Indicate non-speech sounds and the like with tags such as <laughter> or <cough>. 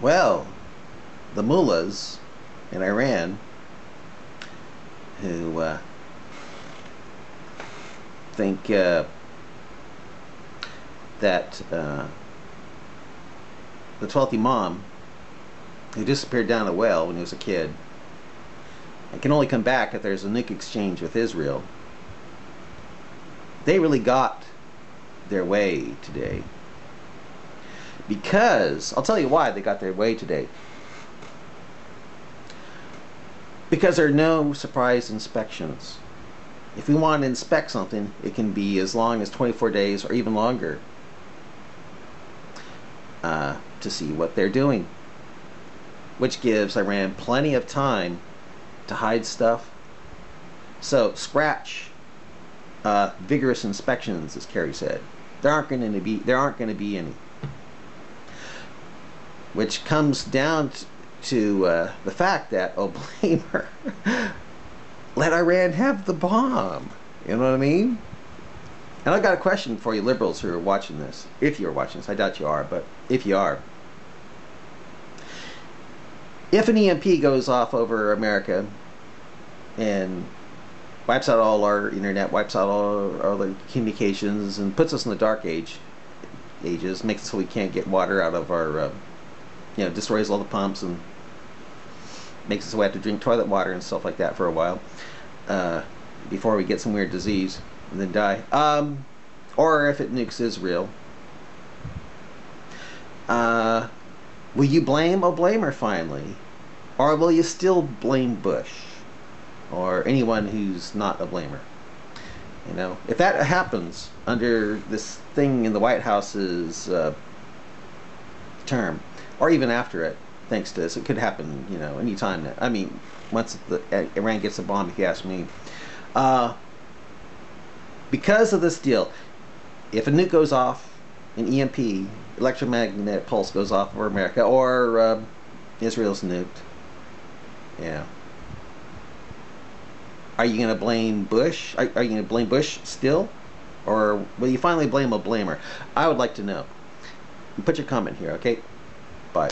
Well, the mullahs in Iran who uh, think uh, that uh, the 12th Imam, who disappeared down a well when he was a kid, and can only come back if there's a nuke exchange with Israel, they really got their way today. Because, I'll tell you why they got their way today. Because there are no surprise inspections. If we want to inspect something, it can be as long as 24 days or even longer uh, to see what they're doing. Which gives Iran plenty of time to hide stuff. So, scratch uh, vigorous inspections, as Kerry said. There aren't going to be there aren't going to be any. Which comes down to uh, the fact that <laughs> Oblamer let Iran have the bomb. You know what I mean? And I've got a question for you liberals who are watching this. If you're watching this, I doubt you are, but if you are. If an EMP goes off over America and wipes out all our internet, wipes out all our, our communications, and puts us in the dark age, ages, makes it so we can't get water out of our, uh, you know, destroys all the pumps and makes us so we have to drink toilet water and stuff like that for a while uh, before we get some weird disease and then die. Um, or if it nukes Israel. Uh, will you blame Oblamer finally? Or will you still blame Bush? Or anyone who's not Oblamer? You know, if that happens under this thing in the White House's uh, term, or even after it, thanks to this. It could happen, you know, anytime. I mean, once the, uh, Iran gets a bomb, if you ask me. Uh, because of this deal, if a nuke goes off, an EMP, electromagnetic pulse goes off over America, or uh, Israel's nuked, yeah. Are you going to blame Bush? Are, are you going to blame Bush still? Or will you finally blame Oblamer? I would like to know. Put your comment here, okay? Bye.